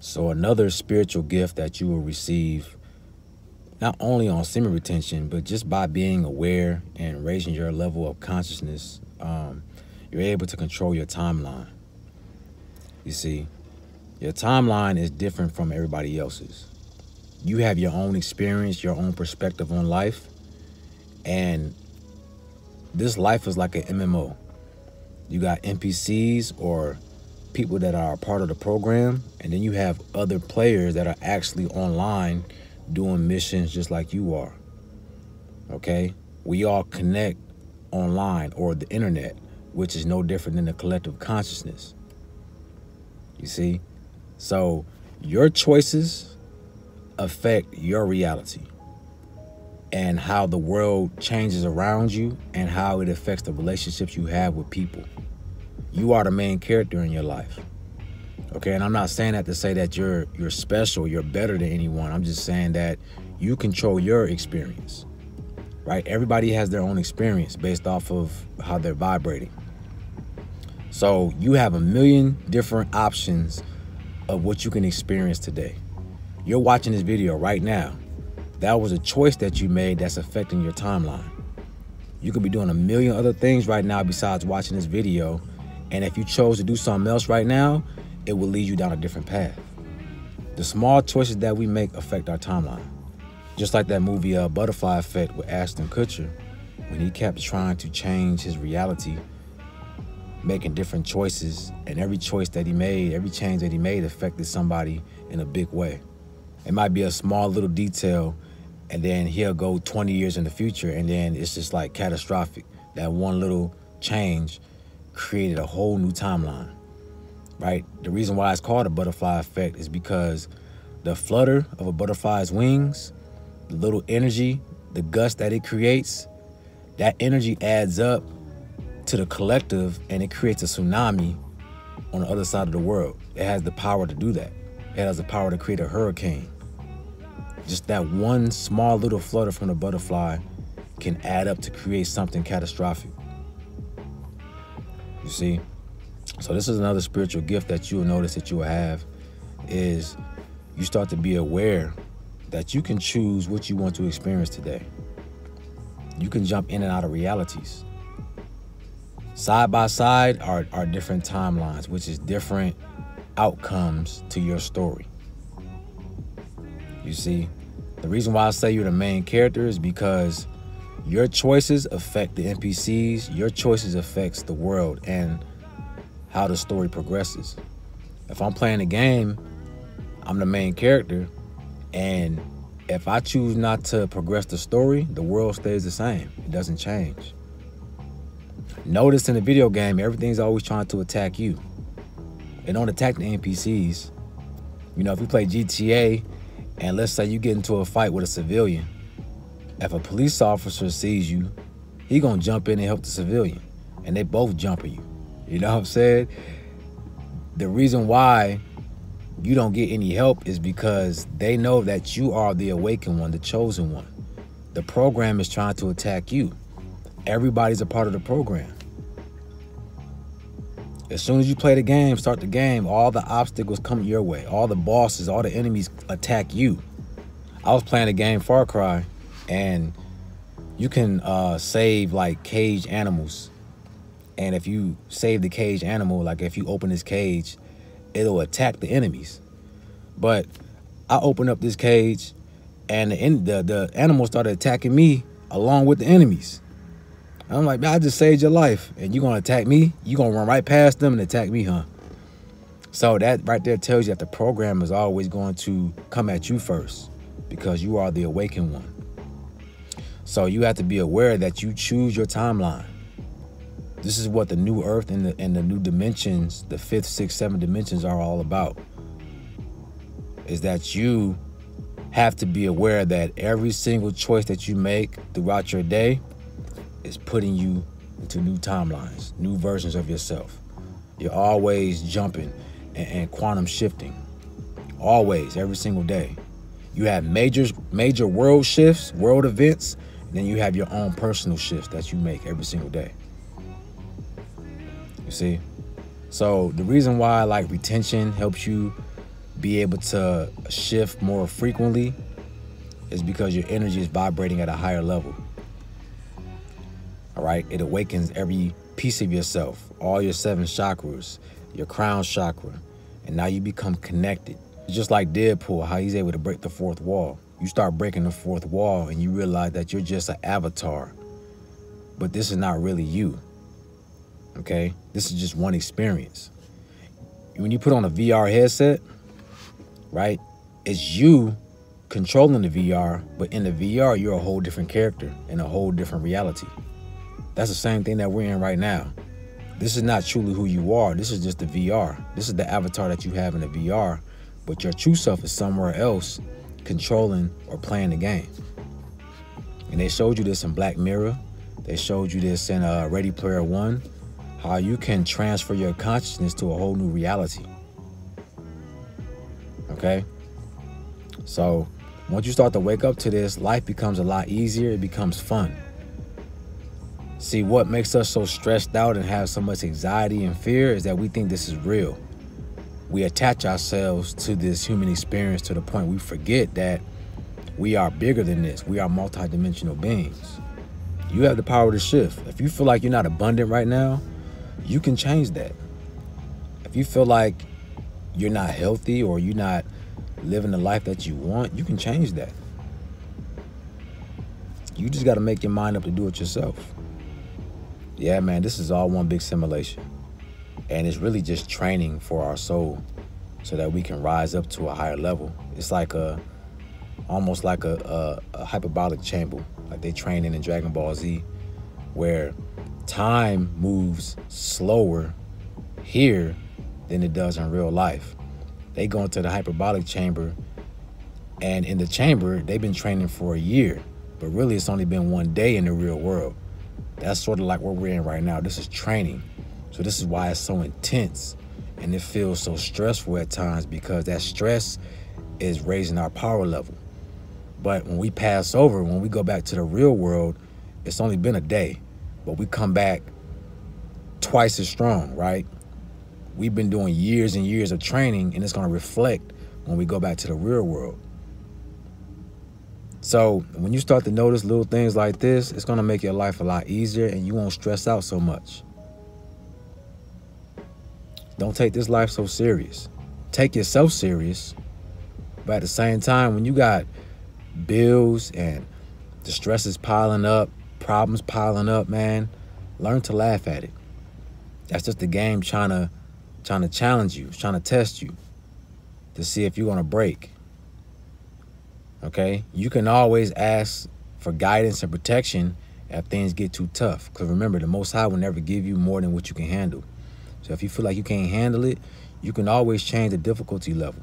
So another spiritual gift that you will receive not only on semen retention, but just by being aware and raising your level of consciousness, um, you're able to control your timeline. You see, your timeline is different from everybody else's. You have your own experience, your own perspective on life, and this life is like an MMO. You got NPCs or people that are part of the program, and then you have other players that are actually online doing missions just like you are. Okay? We all connect online or the internet, which is no different than the collective consciousness. You see? So your choices affect your reality and how the world changes around you and how it affects the relationships you have with people. You are the main character in your life. Okay, and I'm not saying that to say that you're you're special, you're better than anyone. I'm just saying that you control your experience. Right? Everybody has their own experience based off of how they're vibrating. So, you have a million different options of what you can experience today. You're watching this video right now. That was a choice that you made that's affecting your timeline. You could be doing a million other things right now besides watching this video. And if you chose to do something else right now, it will lead you down a different path. The small choices that we make affect our timeline. Just like that movie uh, Butterfly Effect with Ashton Kutcher, when he kept trying to change his reality, making different choices, and every choice that he made, every change that he made affected somebody in a big way. It might be a small little detail, and then he'll go 20 years in the future, and then it's just like catastrophic. That one little change created a whole new timeline right? The reason why it's called a butterfly effect is because the flutter of a butterfly's wings, the little energy, the gust that it creates, that energy adds up to the collective and it creates a tsunami on the other side of the world. It has the power to do that. It has the power to create a hurricane. Just that one small little flutter from the butterfly can add up to create something catastrophic. You see? So this is another spiritual gift that you will notice that you will have is you start to be aware that you can choose what you want to experience today. You can jump in and out of realities. Side by side are, are different timelines, which is different outcomes to your story. You see, the reason why I say you're the main character is because your choices affect the NPCs, your choices affects the world, and how the story progresses. If I'm playing a game, I'm the main character, and if I choose not to progress the story, the world stays the same. It doesn't change. Notice in the video game, everything's always trying to attack you. They don't attack the NPCs. You know, if you play GTA and let's say you get into a fight with a civilian, if a police officer sees you, he gonna jump in and help the civilian. And they both jump at you. You know what I'm saying? The reason why you don't get any help is because they know that you are the awakened one, the chosen one. The program is trying to attack you. Everybody's a part of the program. As soon as you play the game, start the game, all the obstacles come your way. All the bosses, all the enemies attack you. I was playing a game Far Cry, and you can uh, save like caged animals and if you save the cage animal, like if you open this cage, it'll attack the enemies. But I opened up this cage and the, the, the animal started attacking me along with the enemies. I'm like, I just saved your life and you're gonna attack me? you're gonna run right past them and attack me, huh? So that right there tells you that the program is always going to come at you first because you are the awakened one. So you have to be aware that you choose your timeline. This is what the new earth and the, and the new dimensions, the fifth, sixth, seventh dimensions are all about. Is that you have to be aware that every single choice that you make throughout your day is putting you into new timelines, new versions of yourself. You're always jumping and, and quantum shifting. Always, every single day. You have major major world shifts, world events, then you have your own personal shifts that you make every single day. You see? So the reason why like retention helps you be able to shift more frequently is because your energy is vibrating at a higher level. All right, it awakens every piece of yourself, all your seven chakras, your crown chakra, and now you become connected. Just like Deadpool, how he's able to break the fourth wall. You start breaking the fourth wall and you realize that you're just an avatar. But this is not really you. Okay? This is just one experience. When you put on a VR headset, right? It's you controlling the VR, but in the VR, you're a whole different character in a whole different reality. That's the same thing that we're in right now. This is not truly who you are. This is just the VR. This is the avatar that you have in the VR, but your true self is somewhere else controlling or playing the game. And they showed you this in Black Mirror. They showed you this in uh, Ready Player One, how you can transfer your consciousness to a whole new reality. Okay? So, once you start to wake up to this, life becomes a lot easier. It becomes fun. See, what makes us so stressed out and have so much anxiety and fear is that we think this is real. We attach ourselves to this human experience to the point we forget that we are bigger than this. We are multidimensional beings. You have the power to shift. If you feel like you're not abundant right now, you can change that. If you feel like you're not healthy or you're not living the life that you want, you can change that. You just got to make your mind up to do it yourself. Yeah, man, this is all one big simulation. And it's really just training for our soul so that we can rise up to a higher level. It's like a, almost like a, a, a hyperbolic chamber, like they train in Dragon Ball Z, where time moves slower here than it does in real life. They go into the hyperbolic chamber, and in the chamber, they've been training for a year, but really it's only been one day in the real world. That's sort of like what we're in right now. This is training. So this is why it's so intense and it feels so stressful at times because that stress is raising our power level. But when we pass over, when we go back to the real world, it's only been a day, but we come back twice as strong, right? we've been doing years and years of training and it's going to reflect when we go back to the real world. So when you start to notice little things like this, it's going to make your life a lot easier and you won't stress out so much. Don't take this life so serious. Take yourself serious. But at the same time, when you got bills and the stress is piling up, problems piling up, man, learn to laugh at it. That's just the game trying to trying to challenge you, trying to test you to see if you're going to break. Okay? You can always ask for guidance and protection if things get too tough. Because remember, the Most High will never give you more than what you can handle. So if you feel like you can't handle it, you can always change the difficulty level.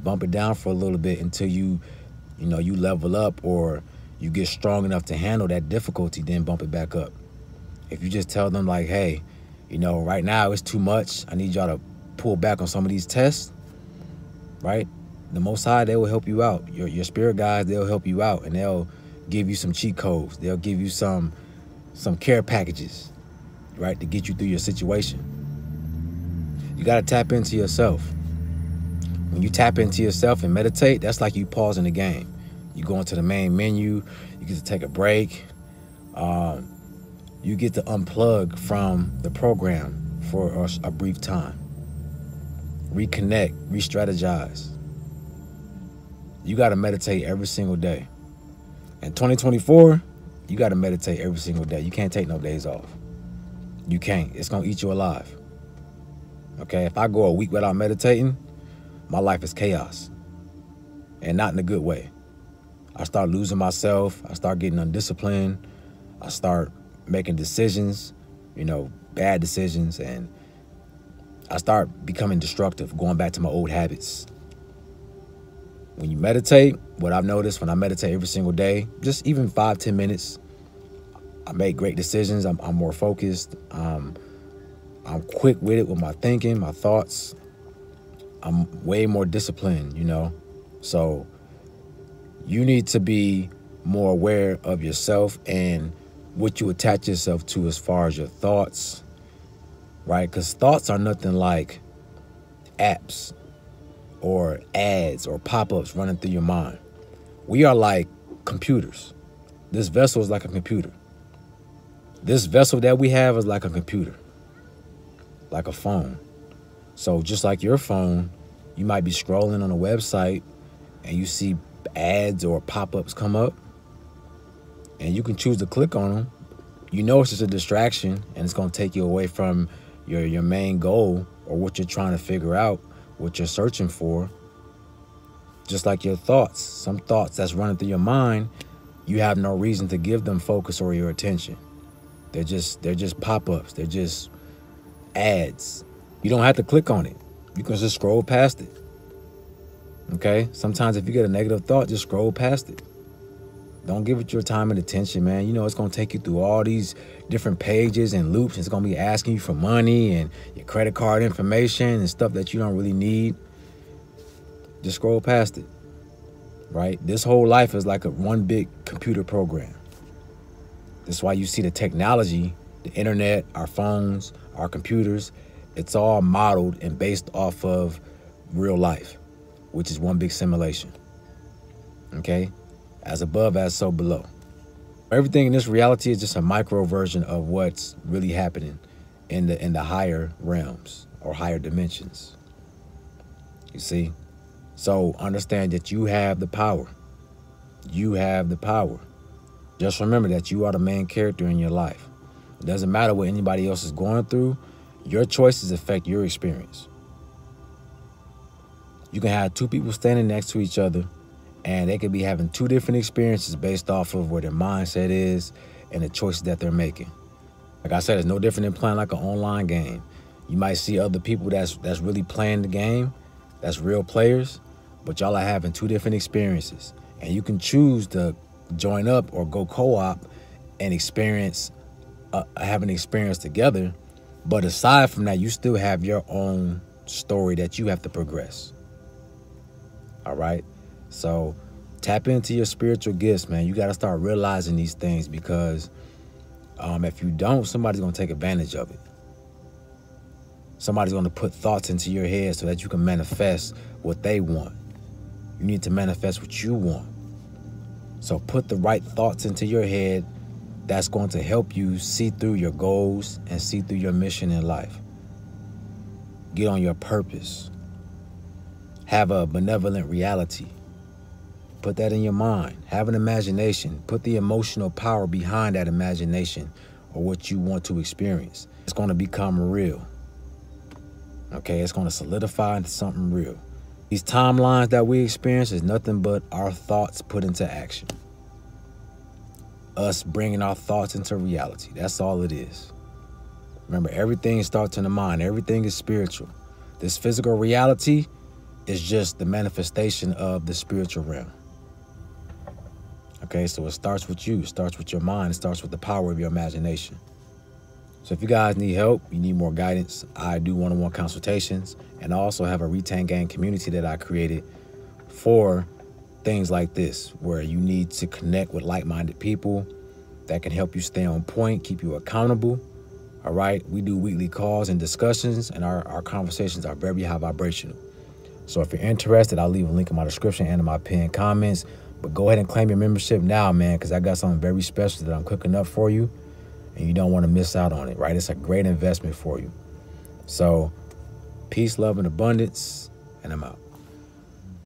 Bump it down for a little bit until you, you know, you level up or you get strong enough to handle that difficulty, then bump it back up. If you just tell them like, hey, you know, right now it's too much. I need y'all to pull back on some of these tests, right? The Most High, they will help you out. Your, your spirit guides, they'll help you out and they'll give you some cheat codes. They'll give you some some care packages, right, to get you through your situation. You got to tap into yourself. When you tap into yourself and meditate, that's like you pausing the game. You go into the main menu, you get to take a break. Um, you get to unplug from the program for a, a brief time. Reconnect, re strategize. You got to meditate every single day. In 2024, you got to meditate every single day. You can't take no days off. You can't. It's going to eat you alive. Okay? If I go a week without meditating, my life is chaos. And not in a good way. I start losing myself. I start getting undisciplined. I start making decisions, you know, bad decisions, and I start becoming destructive, going back to my old habits. When you meditate, what I've noticed when I meditate every single day, just even five, ten minutes, I make great decisions. I'm, I'm more focused. Um, I'm quick with it with my thinking, my thoughts. I'm way more disciplined, you know. So you need to be more aware of yourself and what you attach yourself to as far as your thoughts, right? Because thoughts are nothing like apps or ads or pop-ups running through your mind. We are like computers. This vessel is like a computer. This vessel that we have is like a computer, like a phone. So just like your phone, you might be scrolling on a website and you see ads or pop-ups come up and you can choose to click on them. You know it's just a distraction and it's going to take you away from your your main goal or what you're trying to figure out, what you're searching for. Just like your thoughts, some thoughts that's running through your mind, you have no reason to give them focus or your attention. They're just they're just pop-ups. They're just ads. You don't have to click on it. You can just scroll past it. Okay? Sometimes if you get a negative thought, just scroll past it. Don't give it your time and attention, man. You know it's gonna take you through all these different pages and loops. It's gonna be asking you for money and your credit card information and stuff that you don't really need. Just scroll past it. Right? This whole life is like a one big computer program. That's why you see the technology, the internet, our phones, our computers, it's all modeled and based off of real life, which is one big simulation. Okay? As above, as so below. Everything in this reality is just a micro version of what's really happening in the in the higher realms or higher dimensions. You see? So understand that you have the power. You have the power. Just remember that you are the main character in your life. It doesn't matter what anybody else is going through, your choices affect your experience. You can have two people standing next to each other and they could be having two different experiences based off of where their mindset is and the choices that they're making. Like I said, it's no different than playing like an online game. You might see other people that's that's really playing the game, that's real players, but y'all are having two different experiences. And you can choose to join up or go co-op and experience uh, have an experience together but aside from that you still have your own story that you have to progress. All right so tap into your spiritual gifts man. You got to start realizing these things because um, if you don't somebody's going to take advantage of it. Somebody's going to put thoughts into your head so that you can manifest what they want. You need to manifest what you want. So put the right thoughts into your head that's going to help you see through your goals and see through your mission in life. Get on your purpose. Have a benevolent reality. Put that in your mind. Have an imagination. Put the emotional power behind that imagination or what you want to experience. It's going to become real. Okay, it's going to solidify into something real. These timelines that we experience is nothing but our thoughts put into action. Us bringing our thoughts into reality. That's all it is. Remember, everything starts in the mind. Everything is spiritual. This physical reality is just the manifestation of the spiritual realm. Okay, so it starts with you. It starts with your mind. It starts with the power of your imagination. So if you guys need help, you need more guidance, I do one-on-one consultations and I also have a Retain Gang community that I created for things like this, where you need to connect with like-minded people that can help you stay on point, keep you accountable. All right, we do weekly calls and discussions and our, our conversations are very high vibrational. So if you're interested, I'll leave a link in my description and in my pinned comments. But go ahead and claim your membership now, man, because I got something very special that I'm cooking up for you and you don't want to miss out on it, right? It's a great investment for you. So, peace, love, and abundance, and I'm out.